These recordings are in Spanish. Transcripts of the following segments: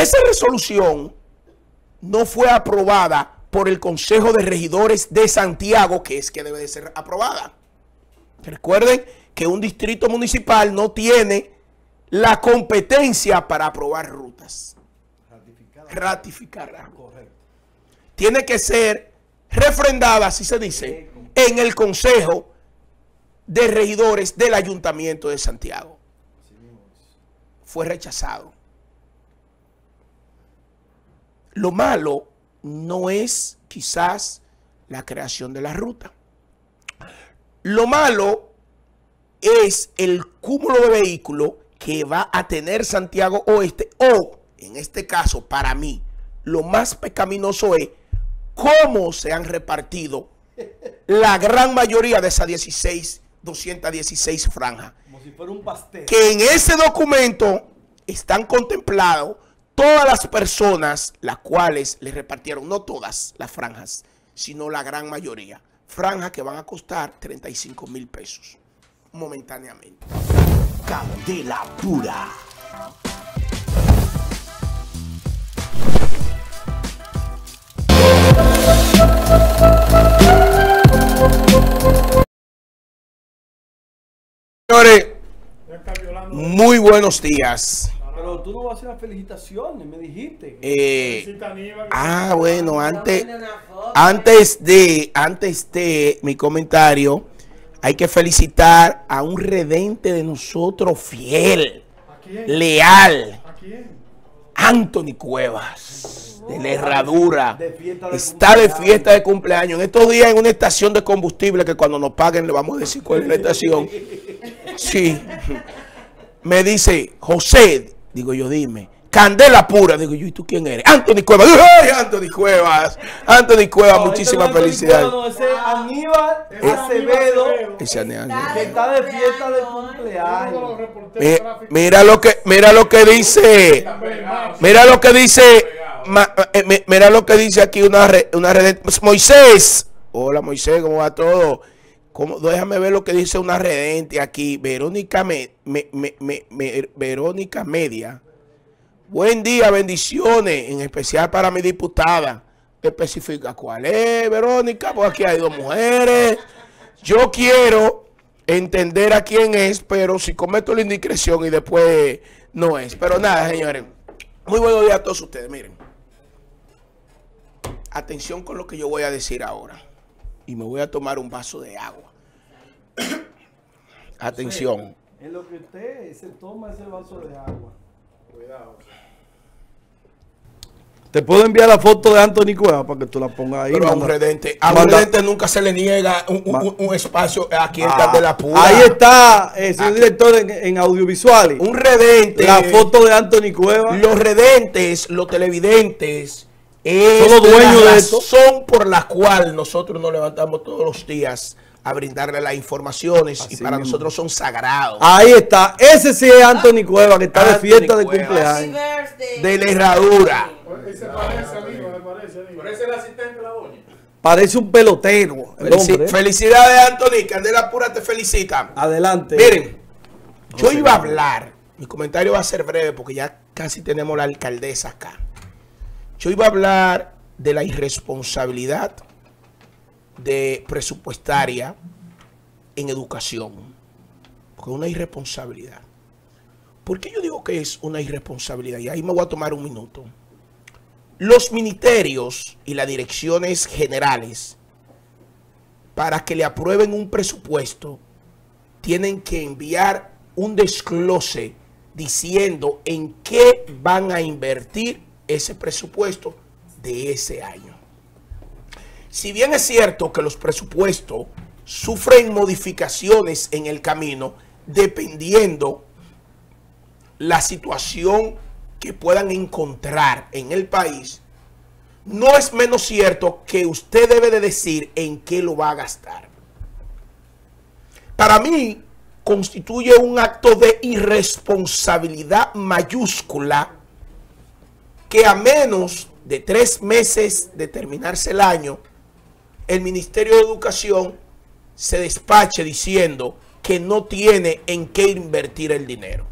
Esa resolución no fue aprobada por el Consejo de Regidores de Santiago, que es que debe de ser aprobada. Recuerden que un distrito municipal no tiene la competencia para aprobar rutas. Ratificarla. Correcto. Tiene que ser refrendada, así se dice, en el Consejo de Regidores del Ayuntamiento de Santiago. Fue rechazado. Lo malo no es quizás la creación de la ruta. Lo malo es el cúmulo de vehículos que va a tener Santiago Oeste o, en este caso, para mí, lo más pecaminoso es cómo se han repartido la gran mayoría de esas 16, 216 franjas. Como si fuera un pastel. Que en ese documento están contemplados todas las personas las cuales le repartieron, no todas las franjas, sino la gran mayoría. Franjas que van a costar 35 mil pesos momentáneamente. Candela pura. Señores, muy buenos días. Pero tú no vas a hacer las felicitaciones, me dijiste. Eh, ah, bueno, antes, antes de, antes de mi comentario, hay que felicitar a un redente de nosotros fiel, leal, Anthony Cuevas, de la Herradura. De fiesta de Está de fiesta de cumpleaños. En estos días en una estación de combustible que cuando nos paguen le vamos a decir cuál es la estación. Sí. Me dice, José, digo yo, dime. Candela pura, digo yo, ¿y tú quién eres? Anthony Cuevas. ¡Ay, Anthony Cuevas! Anthony Cuevas, No, muchísimas este no felicidades. No, ese es Aníbal Acevedo, Ese Aníbal. que está de fiesta de cumpleaños. Mi- Mira lo que, mira lo que dice, mira lo que dice, ma- eh, mi- mira lo que dice aquí una re- una redente. Moisés, hola Moisés, ¿cómo va todo? ¿Cómo? Déjame ver lo que dice una redente aquí, Verónica, me, me- me- Verónica Media. Buen día, bendiciones, en especial para mi diputada. Especifica cuál es, Verónica, porque aquí hay dos mujeres. Yo quiero entender a quién es, pero si cometo la indiscreción y después no es. Pero nada, señores. Muy buenos días a todos ustedes. Miren. Atención con lo que yo voy a decir ahora. Y me voy a tomar un vaso de agua. Atención. En lo que usted se toma ese vaso de agua. Te puedo enviar la foto de Anthony Cuevas para que tú la pongas ahí. Pero a un redente, a un redente nunca se le niega un, un- Ma- un- un espacio aquí en Ah, Candela Pura. Ahí está, eh, señor director en, en audiovisuales. Un redente. la foto de Anthony Cuevas. Los redentes, los televidentes, es Son los dueños la razón por la cual nosotros nos levantamos todos los días a brindarle las informaciones y Así para mismo. nosotros son sagrados. Ahí está. Ese sí es Anthony Cuevas que está de fiesta de cumpleaños. De la herradura. Se parece, amigo, se parece, amigo. Parece el asistente de la doña. Parece un pelotero. El Felici- hombre. ¿eh? Felicidades, Anthony. Candela Pura te felicita. Adelante. Miren, yo iba a hablar, mi comentario va a ser breve porque ya casi tenemos la alcaldesa acá. Yo iba a hablar de la irresponsabilidad de presupuestaria en educación. Porque es una irresponsabilidad. ¿Por qué yo digo que es una irresponsabilidad? Y ahí me voy a tomar un minuto. Los ministerios y las direcciones generales, para que le aprueben un presupuesto, tienen que enviar un desglose diciendo en qué van a invertir ese presupuesto de ese año. Si bien es cierto que los presupuestos sufren modificaciones en el camino dependiendo la situación que puedan encontrar en el país, no es menos cierto que usted debe de decir en qué lo va a gastar. Para mí, constituye un acto de irresponsabilidad mayúscula que a menos de tres meses de terminarse el año, el Ministerio de Educación se despache diciendo que no tiene en qué invertir el dinero.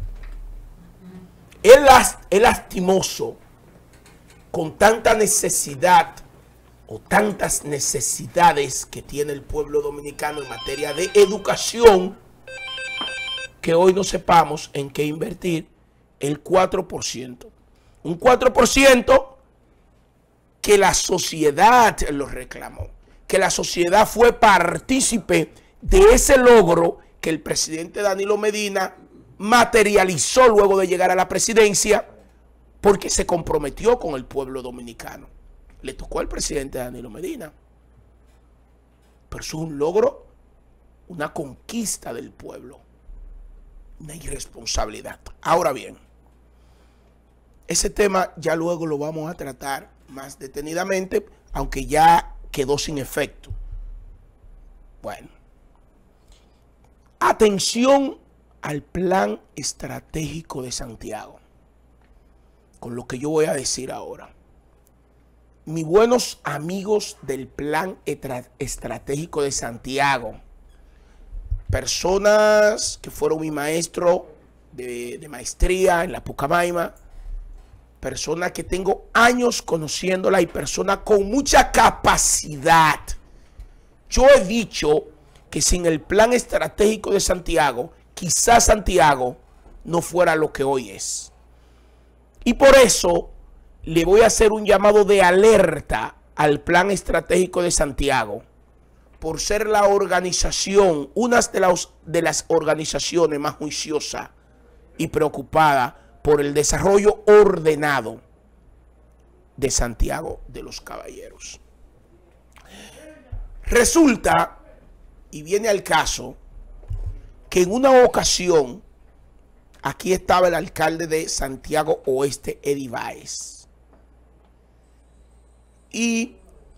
Es, las- es lastimoso con tanta necesidad o tantas necesidades que tiene el pueblo dominicano en materia de educación, que hoy no sepamos en qué invertir el 4%. Un 4% que la sociedad lo reclamó, que la sociedad fue partícipe de ese logro que el presidente Danilo Medina materializó luego de llegar a la presidencia porque se comprometió con el pueblo dominicano. Le tocó al presidente Danilo Medina. Pero es un logro, una conquista del pueblo, una irresponsabilidad. Ahora bien, ese tema ya luego lo vamos a tratar más detenidamente, aunque ya quedó sin efecto. Bueno, atención al plan estratégico de Santiago, con lo que yo voy a decir ahora. Mis buenos amigos del plan estratégico de Santiago, personas que fueron mi maestro de, maestría en la Pucamaima, persona que tengo años conociéndola y persona con mucha capacidad. Yo he dicho que sin el plan estratégico de Santiago, quizás Santiago no fuera lo que hoy es. Y por eso le voy a hacer un llamado de alerta al plan estratégico de Santiago, por ser la organización, una de las, de las organizaciones más juiciosas y preocupada por el desarrollo ordenado de Santiago de los Caballeros. Resulta, y viene al caso, que en una ocasión, aquí estaba el alcalde de Santiago Oeste, Eddie Baez. Y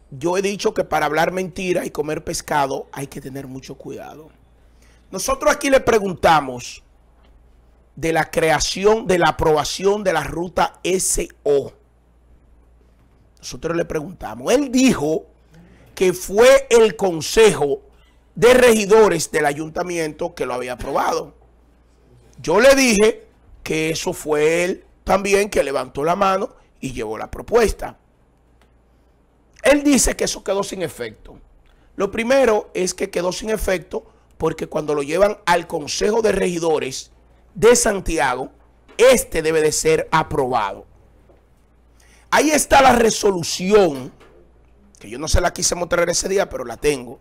yo he dicho que para hablar mentira y comer pescado hay que tener mucho cuidado. Nosotros aquí le preguntamos de la creación, de la aprobación de la ruta SO. Nosotros le preguntamos. Él dijo que fue el consejo de regidores del ayuntamiento que lo había aprobado. Yo le dije que eso fue él también que levantó la mano y llevó la propuesta. Él dice que eso quedó sin efecto. Lo primero es que quedó sin efecto porque cuando lo llevan al consejo de regidores de Santiago, este debe de ser aprobado. Ahí está la resolución, que yo no se la quise mostrar ese día, pero la tengo.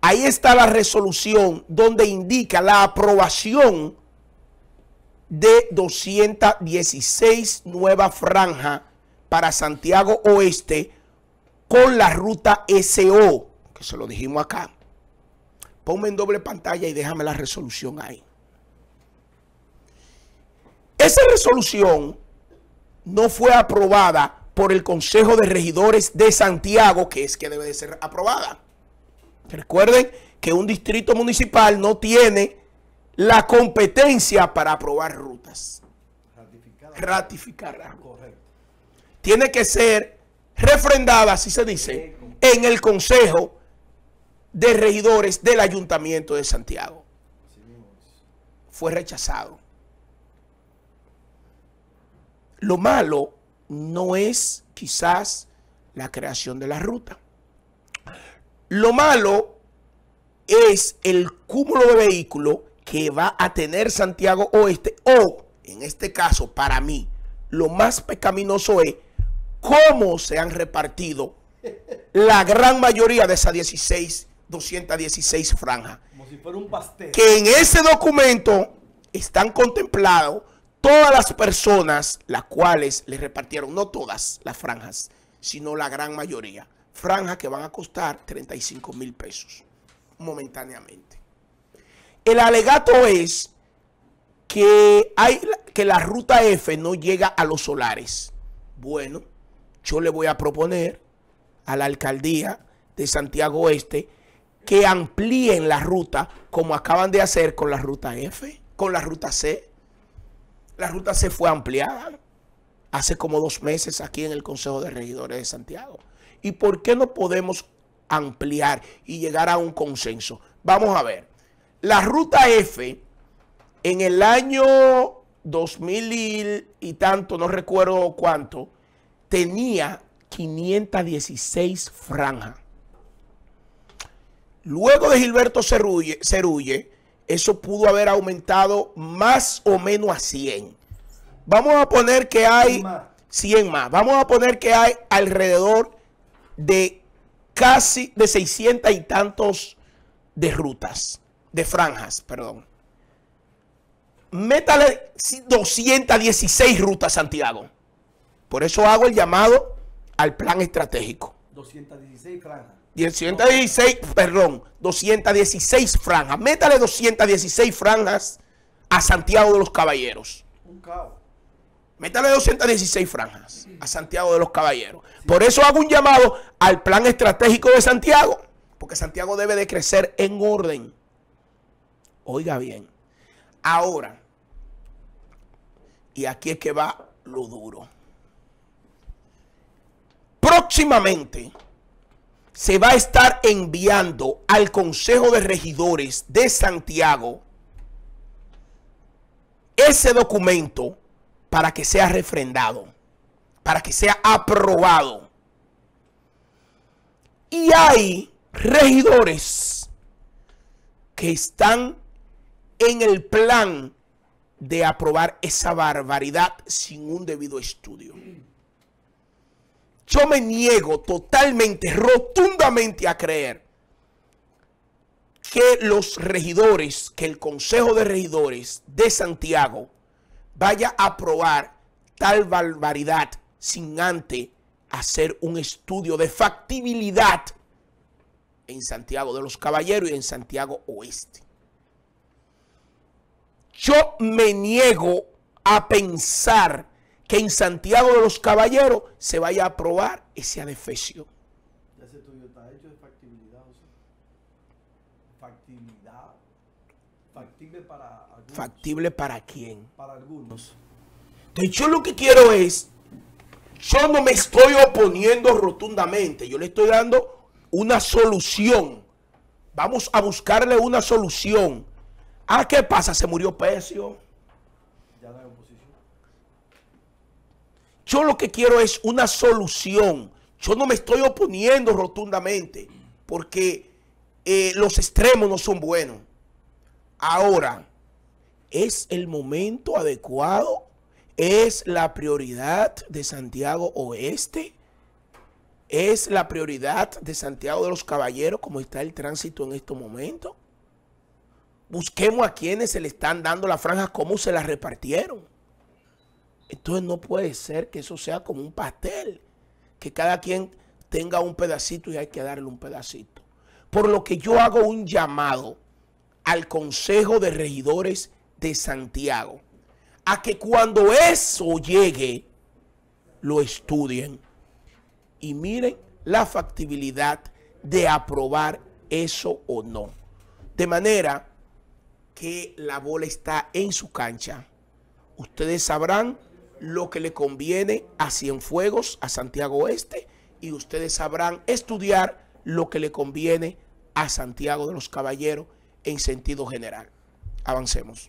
Ahí está la resolución donde indica la aprobación de 216 nuevas franjas para Santiago Oeste con la ruta SO, que se lo dijimos acá. Ponme en doble pantalla y déjame la resolución ahí. Esa resolución no fue aprobada por el Consejo de Regidores de Santiago, que es que debe de ser aprobada. Recuerden que un distrito municipal no tiene la competencia para aprobar rutas. Ratificarla. Tiene que ser refrendada, así se dice, en el Consejo de Regidores del Ayuntamiento de Santiago. Fue rechazado. Lo malo no es quizás la creación de la ruta. Lo malo es el cúmulo de vehículos que va a tener Santiago Oeste o, en este caso, para mí, lo más pecaminoso es cómo se han repartido la gran mayoría de esas 16, 216 franjas. Como si fuera un pastel. Que en ese documento están contemplados todas las personas las cuales le repartieron, no todas las franjas, sino la gran mayoría, franjas que van a costar 35 mil pesos momentáneamente. El alegato es que, hay, que la ruta F no llega a los solares. Bueno, yo le voy a proponer a la alcaldía de Santiago Oeste que amplíen la ruta como acaban de hacer con la ruta F, con la ruta C, la ruta se fue ampliada hace como dos meses aquí en el Consejo de Regidores de Santiago. ¿Y por qué no podemos ampliar y llegar a un consenso? Vamos a ver. La ruta F en el año 2000 y, tanto, no recuerdo cuánto, tenía 516 franjas. Luego de Gilberto Cerulle, Cerulle, eso pudo haber aumentado más o menos a 100. Vamos a poner que hay 100 más. Vamos a poner que hay alrededor de casi de 600 y tantos de rutas, de franjas, perdón. Métale 216 rutas, Santiago. Por eso hago el llamado al plan estratégico. 216 franjas. 216, perdón, 216 franjas. Métale 216 franjas a Santiago de los Caballeros. Un caos. Métale 216 franjas a Santiago de los Caballeros. Por eso hago un llamado al plan estratégico de Santiago. Porque Santiago debe de crecer en orden. Oiga bien. Ahora, y aquí es que va lo duro. Próximamente se va a estar enviando al Consejo de Regidores de Santiago ese documento para que sea refrendado, para que sea aprobado. Y hay regidores que están en el plan de aprobar esa barbaridad sin un debido estudio. Yo me niego totalmente, rotundamente a creer que los regidores, que el Consejo de Regidores de Santiago vaya a aprobar tal barbaridad sin antes hacer un estudio de factibilidad en Santiago de los Caballeros y en Santiago Oeste. Yo me niego a pensar que en Santiago de los Caballeros se vaya a aprobar ese adefesio. Ese estudio está hecho de factibilidad, o sea. Factibilidad. Factible para algunos. ¿Factible para quién? para algunos. Entonces yo lo que quiero es, yo no me estoy oponiendo rotundamente, yo le estoy dando una solución. Vamos a buscarle una solución. Ah, ¿qué pasa? Se murió Pecio. Ya no hay. Yo lo que quiero es una solución. Yo no me estoy oponiendo rotundamente porque eh, los extremos no son buenos. Ahora, ¿es el momento adecuado? ¿Es la prioridad de Santiago Oeste? ¿Es la prioridad de Santiago de los Caballeros como está el tránsito en estos momentos? Busquemos a quienes se le están dando la franja, cómo se la repartieron. Entonces no puede ser que eso sea como un pastel, que cada quien tenga un pedacito y hay que darle un pedacito. Por lo que yo hago un llamado al Consejo de Regidores de Santiago a que cuando eso llegue, lo estudien y miren la factibilidad de aprobar eso o no. De manera que la bola está en su cancha. Ustedes sabrán lo que le conviene a Cienfuegos, a Santiago Oeste, y ustedes sabrán estudiar lo que le conviene a Santiago de los Caballeros en sentido general. Avancemos.